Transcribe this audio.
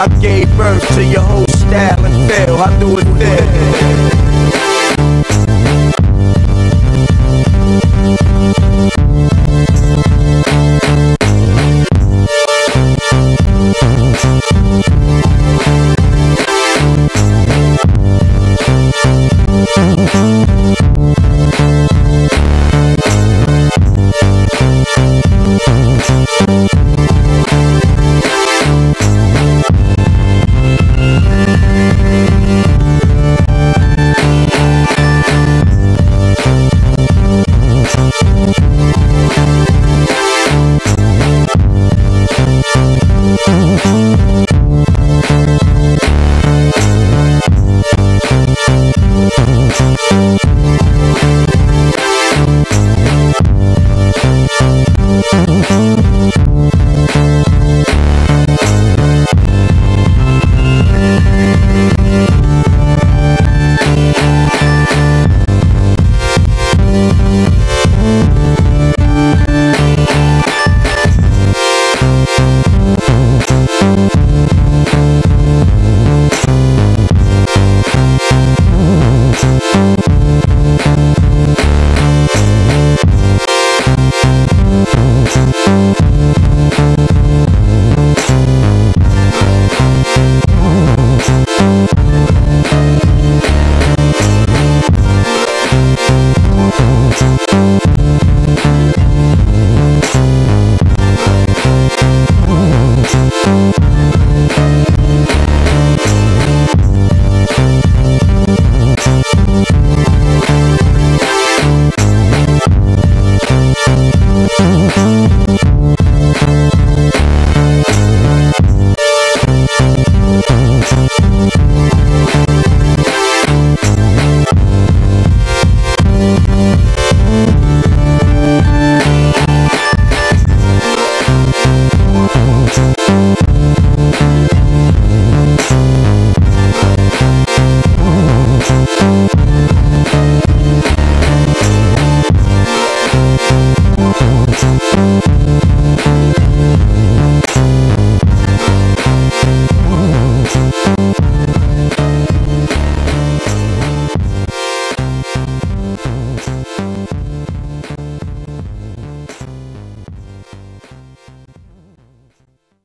I gave birth to your whole style and fell. I do.